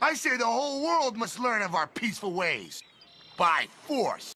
I say the whole world must learn of our peaceful ways. By force.